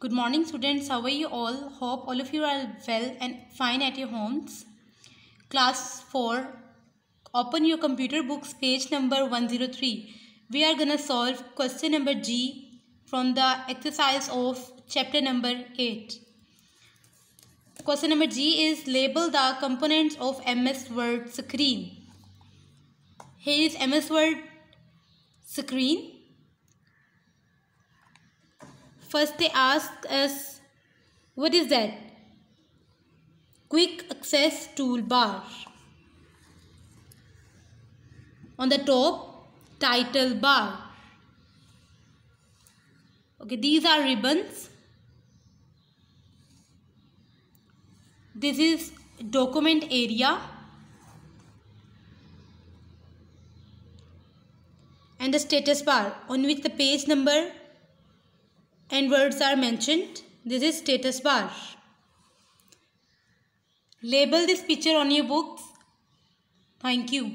Good morning students. How are you all? Hope all of you are well and fine at your homes. Class 4. Open your computer books page number 103. We are gonna solve question number G from the exercise of chapter number 8. Question number G is label the components of MS Word screen. Here is MS Word screen First they ask us, what is that? Quick access toolbar. On the top, title bar. Okay, these are ribbons. This is document area. And the status bar on which the page number and words are mentioned. This is status bar. Label this picture on your books. Thank you.